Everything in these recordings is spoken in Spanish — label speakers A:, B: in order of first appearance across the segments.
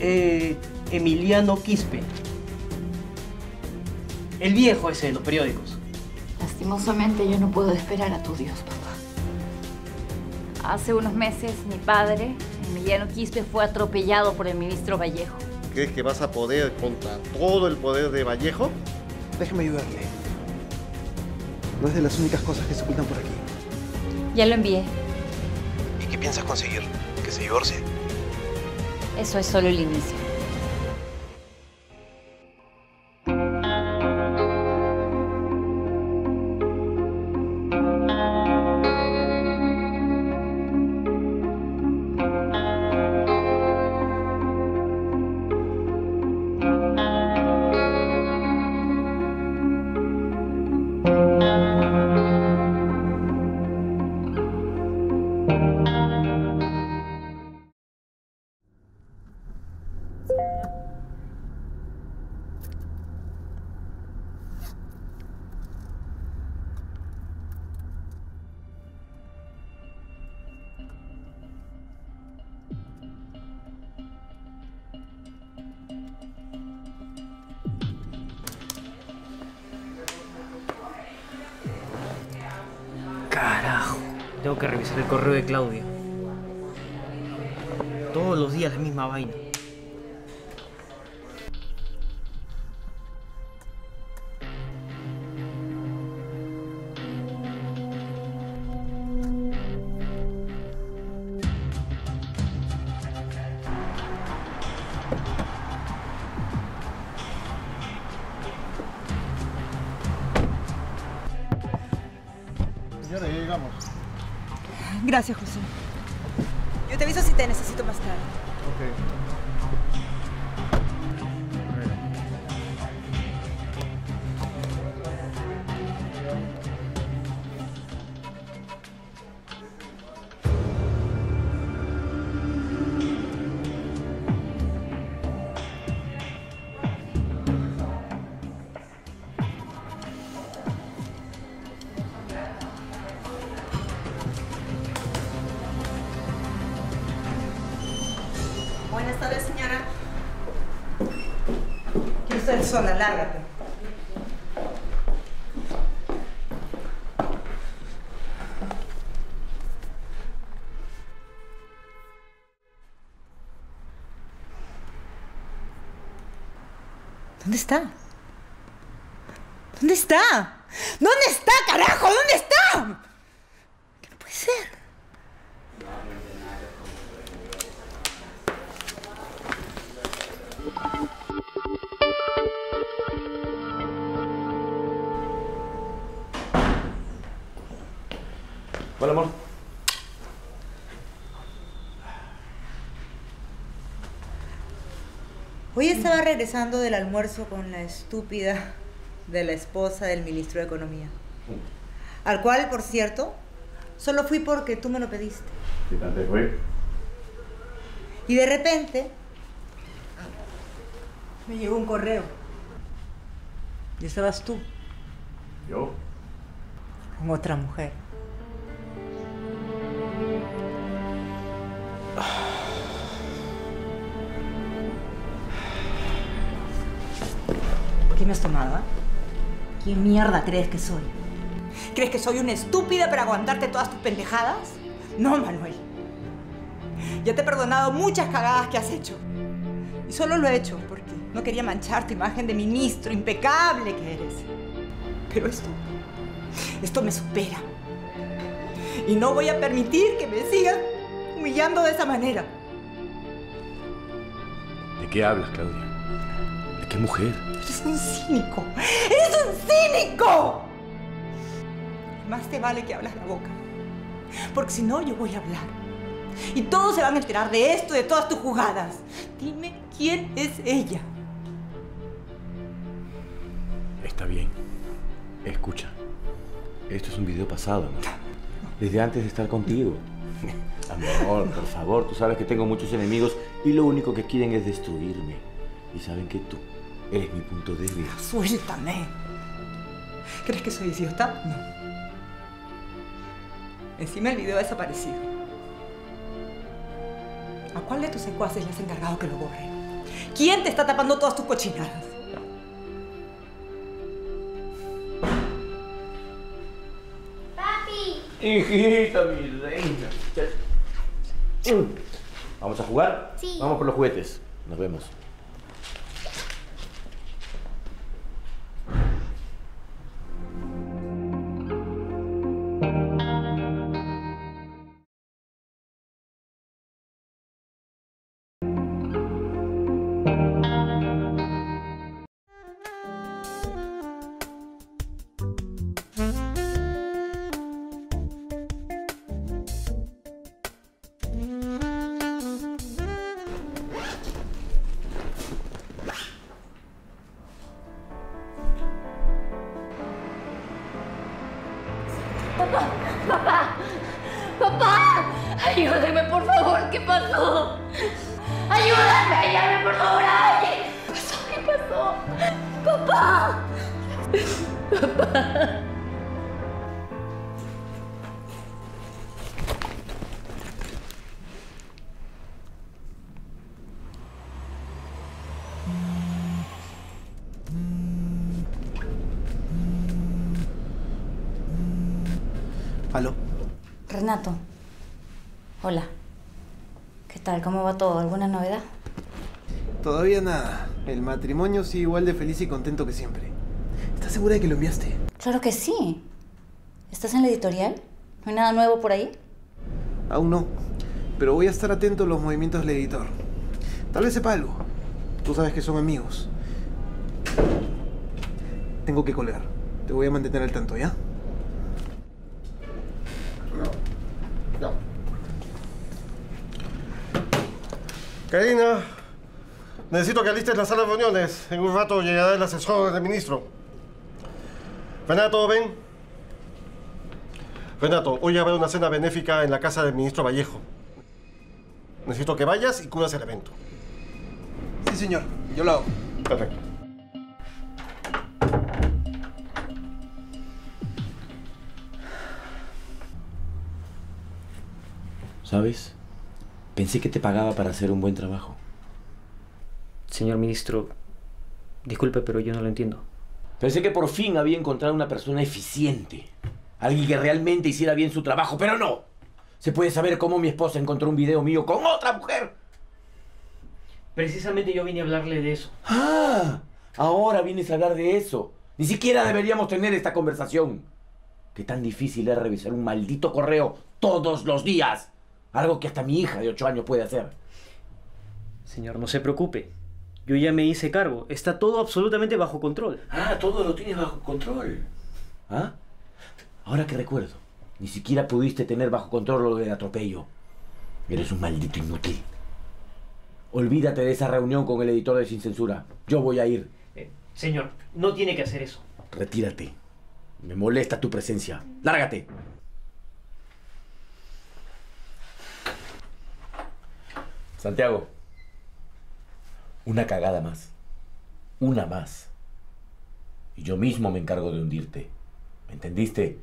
A: Eh, Emiliano Quispe. El viejo ese de los periódicos.
B: Lastimosamente yo no puedo esperar a tu Dios, papá. Hace unos meses mi padre, Emiliano Quispe, fue atropellado por el ministro Vallejo.
C: ¿Crees que vas a poder contra todo el poder de Vallejo?
D: Déjeme ayudarle. No es de las únicas cosas que se ocultan por aquí.
B: Ya lo envié.
D: ¿Y qué piensas conseguir? ¿Que se divorcie?
B: Eso es solo el inicio.
A: Tengo que revisar el correo de Claudia. Todos los días la misma vaina.
E: Gracias, José. Yo te aviso si te necesito más tarde.
C: Ok.
E: ¿Dónde está? ¿Dónde está? ¿Dónde está, carajo? ¿Dónde está?
F: Hola, amor.
E: Hoy estaba regresando del almuerzo con la estúpida de la esposa del ministro de Economía. Al cual, por cierto, solo fui porque tú me lo pediste.
F: ¿Qué tal te fue?
E: Y de repente me llegó un correo. Y estabas tú
F: ¿Yo?
E: con otra mujer. Me has tomado? ah? ¿Qué mierda crees que soy? ¿Crees que soy una estúpida para aguantarte todas tus pendejadas? No, Manuel. Ya te he perdonado muchas cagadas que has hecho. Y solo lo he hecho porque no quería manchar tu imagen de ministro impecable que eres. Pero esto, esto me supera. Y no voy a permitir que me sigas humillando de esa manera.
F: ¿De qué hablas, Claudia? ¿De qué mujer?
E: Eres un cínico. ¡Eres un cínico! Más te vale que hablas la boca. Porque si no, yo voy a hablar. Y todos se van a enterar de esto, de todas tus jugadas. Dime quién es ella.
F: Está bien. Escucha. Esto es un video pasado, amor. Desde antes de estar contigo. Amor, por favor, tú sabes que tengo muchos enemigos y lo único que quieren es destruirme. Y saben que tú eres mi punto débil.
E: Suéltame. ¿Crees que soy idiota? No. Encima el video ha desaparecido. ¿A cuál de tus secuaces le has encargado que lo borre? ¿Quién te está tapando todas tus cochinadas?
G: Papi.
F: Hijita, mi reina. ¿Vamos a jugar?
G: Sí.
F: Vamos por los juguetes. Nos vemos.
B: ¡Papá! ¡Ayúdame, por favor! ¿Qué pasó? ¡Ayúdame! ¡Ayúdame, por favor! ¿Qué pasó? ¿Qué pasó? ¡Papá!
D: ¿Aló?
B: Hola. ¿Qué tal? ¿Cómo va todo? ¿Alguna novedad?
D: Todavía nada. El matrimonio sigue igual de feliz y contento que siempre. ¿Estás segura de que lo enviaste?
B: Claro que sí. ¿Estás en la editorial? ¿No hay nada nuevo por ahí?
D: Aún no. Pero voy a estar atento a los movimientos del editor. Tal vez sepa algo. Tú sabes que son amigos. Tengo que colgar. Te voy a mantener al tanto, ¿ya?
C: Karina, necesito que alistes la sala de reuniones. En un rato llegará el asesor del ministro. Renato, ven. Renato, hoy habrá una cena benéfica en la casa del ministro Vallejo. Necesito que vayas y cubras el evento.
D: Sí, señor. Yo lo hago.
C: Perfecto.
F: ¿Sabes? Pensé que te pagaba para hacer un buen trabajo.
A: Señor ministro, disculpe, pero yo no lo entiendo.
F: Pensé que por fin había encontrado una persona eficiente. Alguien que realmente hiciera bien su trabajo, pero no. Se puede saber cómo mi esposa encontró un video mío con otra mujer.
A: Precisamente yo vine a hablarle de eso.
F: Ah, ahora vienes a hablar de eso. Ni siquiera deberíamos tener esta conversación. Qué tan difícil es revisar un maldito correo todos los días. Algo que hasta mi hija de 8 años puede hacer.
A: Señor, no se preocupe. Yo ya me hice cargo. Está todo absolutamente bajo control.
F: Ah, todo lo tienes bajo control. ¿Ah? Ahora que recuerdo, ni siquiera pudiste tener bajo control lo del atropello. Eres un maldito inútil. Olvídate de esa reunión con el editor de Sin Censura. Yo voy a ir.
A: Eh, señor, no tiene que hacer eso.
F: Retírate. Me molesta tu presencia. Lárgate. Santiago. Una cagada más. Una más. Y yo mismo me encargo de hundirte. ¿Me entendiste?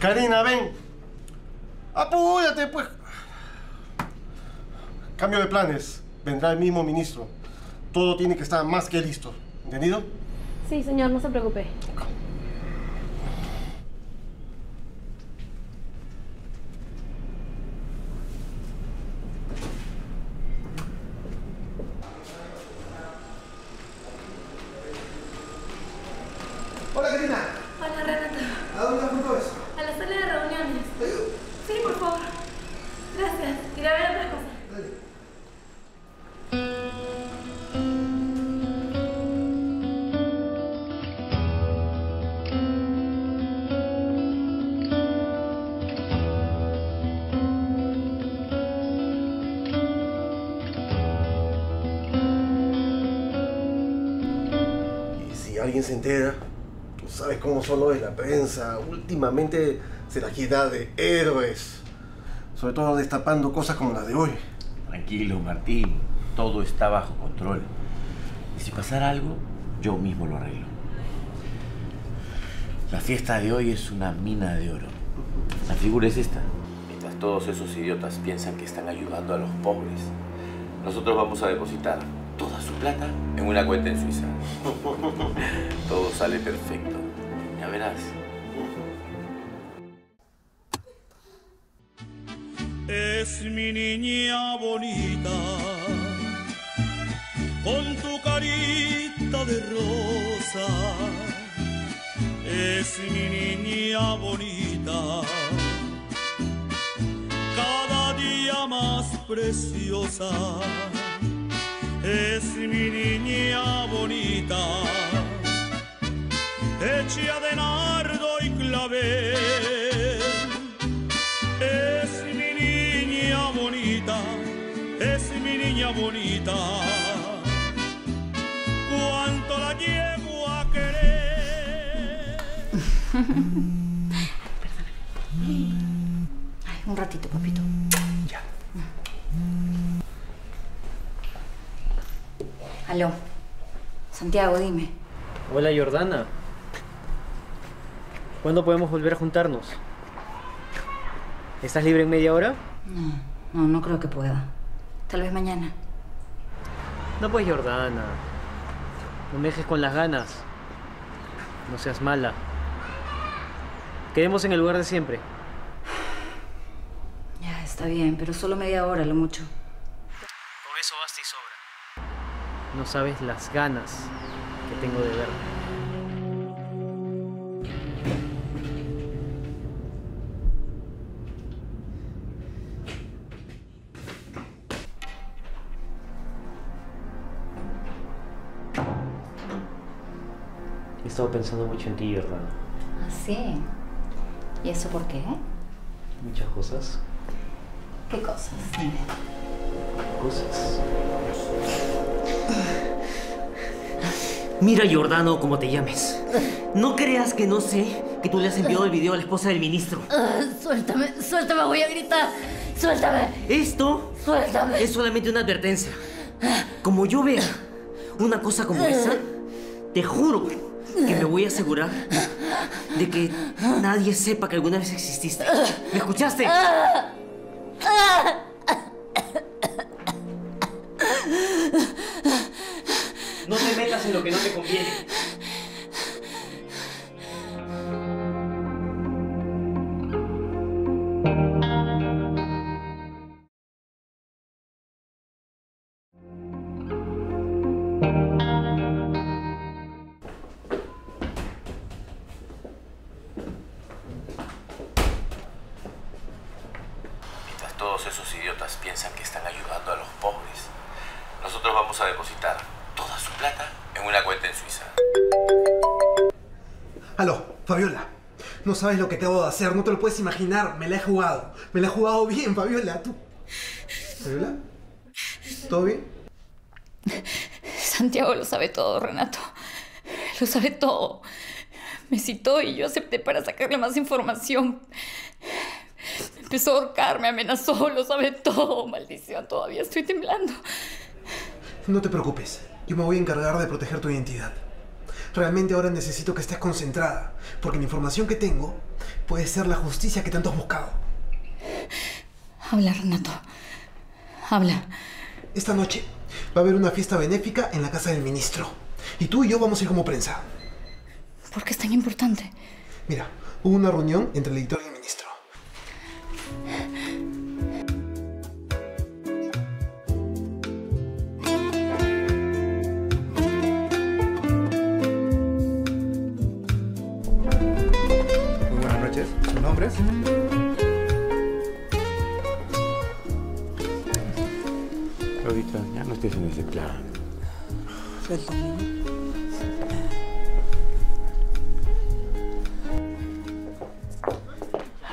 C: Karina, ven. Apúrate, pues. Cambio de planes. Vendrá el mismo ministro. Todo tiene que estar más que listo. ¿Entendido?
G: Sí, señor, no se preocupe.
C: Alguien se entera, tú sabes cómo son los de la prensa. Últimamente se la quita de héroes. Sobre todo destapando cosas como las de hoy.
F: Tranquilo, Martín. Todo está bajo control. Y si pasara algo, yo mismo lo arreglo. La fiesta de hoy es una mina de oro. La figura es esta. Mientras todos esos idiotas piensan que están ayudando a los pobres, nosotros vamos a depositar toda su plata en una cuenta en Suiza. Todo sale perfecto. Ya verás.
H: Es mi niña bonita, con tu carita de rosa. Es mi niña bonita, cada día más preciosa. Es mi niña bonita, hecha de nardo y clavel. Es mi niña bonita, es mi niña bonita. Cuánto la llevo a querer.
B: Ay, un ratito, papito. Aló. Santiago, dime.
A: Hola Jordana. ¿Cuándo podemos volver a juntarnos? ¿Estás libre en media hora?
B: No, no, no creo que pueda. Tal vez mañana.
A: No pues Jordana. No me dejes con las ganas. No seas mala. Quedemos en el lugar de siempre.
B: Ya, está bien, pero solo media hora, lo mucho.
A: No sabes las ganas que tengo de verte. He estado pensando mucho en ti, Jordana.
B: ¿Ah, sí? ¿Y eso por qué?
A: Muchas cosas.
B: ¿Qué cosas?
A: Cosas. Mira, Jordano, como te llames. No creas que no sé que tú le has enviado el video a la esposa del ministro.
B: Ah, suéltame, suéltame, voy a gritar. Suéltame,
A: Esto
B: suéltame.
A: es solamente una advertencia. Como yo vea una cosa como esa, te juro que me voy a asegurar de que nadie sepa que alguna vez exististe. ¿Me escuchaste? Lo que no te conviene.
F: Todos esos idiotas piensan que están ayudando a los pobres, nosotros vamos a depositar toda su plata en una cuenta en Suiza.
D: Aló, Fabiola. No sabes lo que acabo de hacer, no te lo puedes imaginar. Me la he jugado. Me la he jugado bien, Fabiola. ¿Tú? ¿Fabiola? ¿Todo bien?
G: Santiago lo sabe todo, Renato. Lo sabe todo. Me citó y yo acepté para sacarle más información. Empezó a ahorcar, me amenazó, lo sabe todo. Maldición, todavía estoy temblando.
D: No te preocupes. Yo me voy a encargar de proteger tu identidad. Realmente ahora necesito que estés concentrada, porque la información que tengo puede ser la justicia que tanto has buscado.
G: Habla, Renato. Habla.
D: Esta noche va a haber una fiesta benéfica en la casa del ministro. Y tú y yo vamos a ir como prensa.
G: ¿Por qué es tan importante?
D: Mira, hubo una reunión entre el editor y el ministro.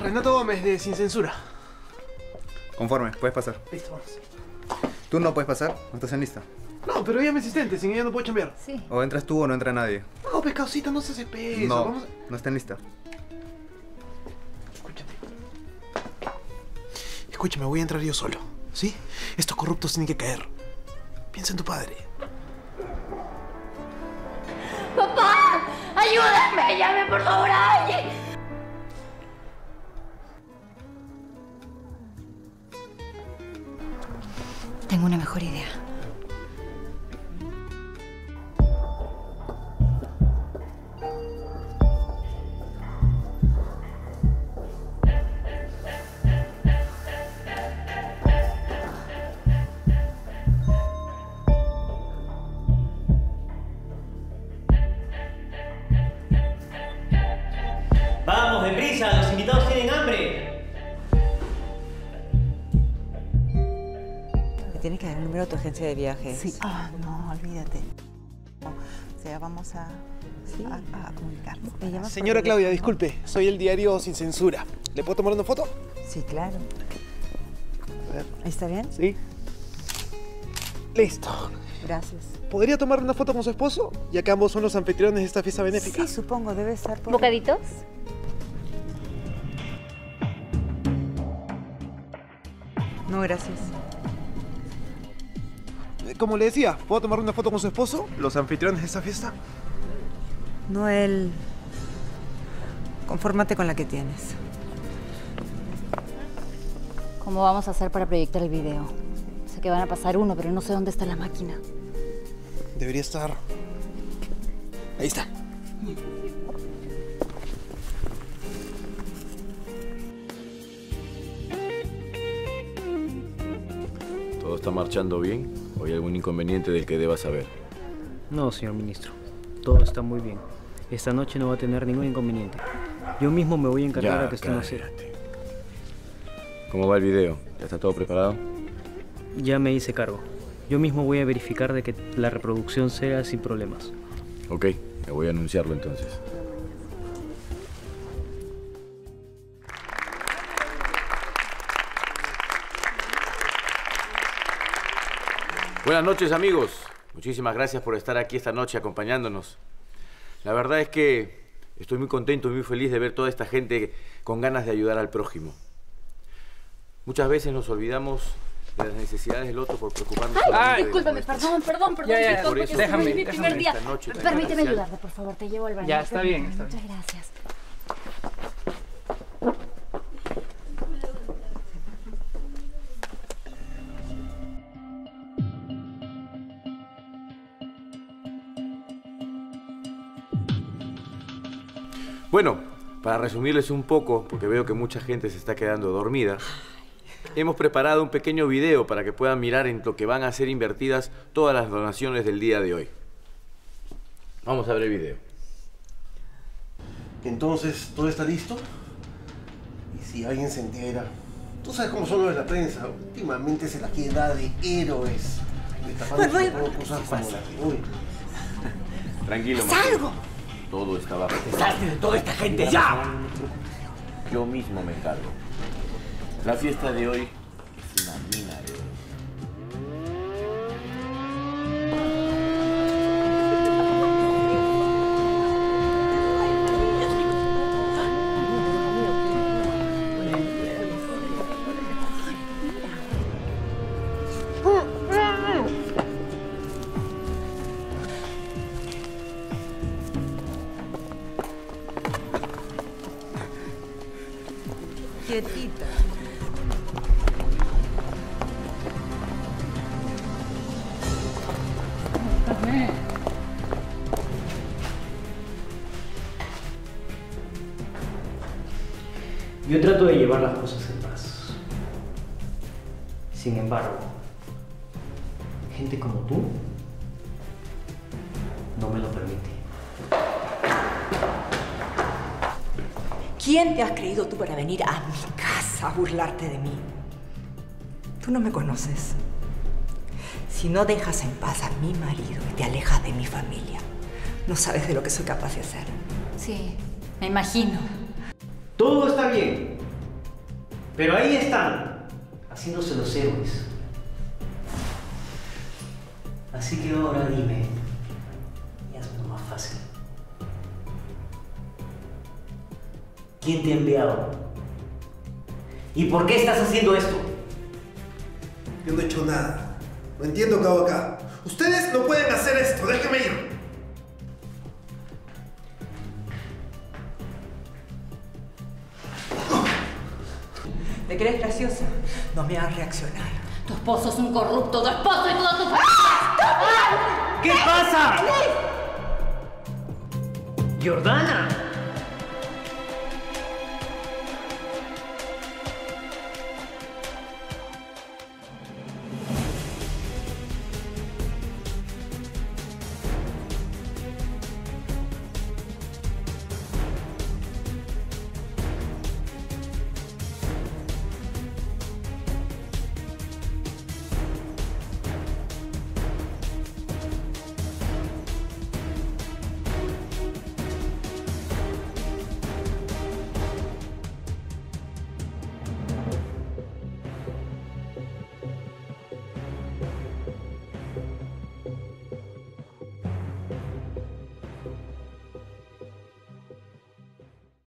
D: Renato Gómez de Sin Censura.
I: Conforme, puedes pasar.
D: Listo, vamos.
I: Tú no puedes pasar, no estás en lista.
D: No, pero ella es mi asistente, sin ella no puedo chambear.
B: Sí.
I: O entras tú o no entra nadie.
D: No, pescadcita, no seas espeso.
I: no,
D: Vamos a...
I: no está en lista.
D: Escúchame. Escúchame, voy a entrar yo solo. ¿Sí? Estos corruptos tienen que caer. Piensa en tu padre.
B: ¡Ayúdame! ¡Llame, por favor, a alguien!
G: Tengo una mejor idea.
E: Agencia de viajes. Sí. Ah, no, olvídate. O sea, vamos a, a, a comunicarnos. Me llamas
D: Señora Claudia, disculpe, soy el diario Sin Censura. ¿Le puedo tomar una foto?
E: Sí, claro. ¿Ahí está bien?
D: Sí. Listo.
E: Gracias.
D: ¿Podría tomar una foto con su esposo? Ya que ambos son los anfitriones de esta fiesta benéfica.
E: Sí, supongo, debe estar por...
B: ¿Bocaditos?
E: No, gracias.
D: Como le decía, ¿puedo tomar una foto con su esposo? Los anfitriones de esta fiesta.
E: Noel, confórmate con la que tienes.
G: ¿Cómo vamos a hacer para proyectar el video? Sé que van a pasar uno, pero no sé dónde está la máquina.
D: Debería estar. Ahí está.
F: ¿Todo está marchando bien? ¿O hay algún inconveniente del que deba saber?
J: No, señor ministro. Todo está muy bien. Esta noche no va a tener ningún inconveniente. Yo mismo me voy a encargar
F: Ya,
J: de que esto no sea.
F: ¿Cómo va el video? ¿Ya está todo preparado?
J: Ya me hice cargo. Yo mismo voy a verificar de que la reproducción sea sin problemas.
F: Ok, me voy a anunciarlo entonces. Buenas noches amigos. Muchísimas gracias por estar aquí esta noche acompañándonos. La verdad es que estoy muy contento y muy feliz de ver toda esta gente con ganas de ayudar al prójimo. Muchas veces nos olvidamos de las necesidades del otro por preocuparnos de
B: Discúlpame, perdón, perdón, perdón,
F: Ya, por eso, déjame,
B: es mi
F: déjame
B: primer día.
F: esta noche tan
B: Permíteme ayudarte, por favor, te llevo al baño.
J: Ya, está bien, está
B: Muchas gracias.
F: Bueno, para resumirles un poco, porque veo que mucha gente se está quedando dormida, hemos preparado un pequeño video para que puedan mirar en lo que van a ser invertidas todas las donaciones del día de hoy. Vamos a ver el video.
C: Entonces, ¿todo está listo? Y si alguien se entera, tú sabes cómo son los de la prensa, últimamente se la quiere dar de héroes, sobre todo cosas como las de hoy.
F: Tranquilo,
C: ¡Haz
F: Mateo.
C: algo!
F: Todo estaba
C: ¡Deshazte de toda esta gente, ya!
F: Yo mismo me encargo. La fiesta de hoy
J: Yo trato de llevar las cosas en paz. Sin embargo, gente como tú no me lo permite.
E: ¿Quién te has creído tú para venir a mi casa a burlarte de mí? Tú no me conoces. Si no dejas en paz a mi marido y te alejas de mi familia, no sabes de lo que soy capaz de hacer.
G: Sí, me imagino.
J: Todo está bien. Pero ahí están, haciéndose los héroes. Así que ahora dime, y hazme más fácil. ¿Quién te ha enviado? ¿Y por qué estás haciendo esto?
D: Yo no he hecho nada. No entiendo qué hago acá. Ustedes no pueden hacer esto. Déjenme ir.
E: Crees graciosa, no me hagas reaccionar.
B: Tu esposo es un corrupto, tu esposo y toda tu familia.
J: ¿Qué pasa? Jordana.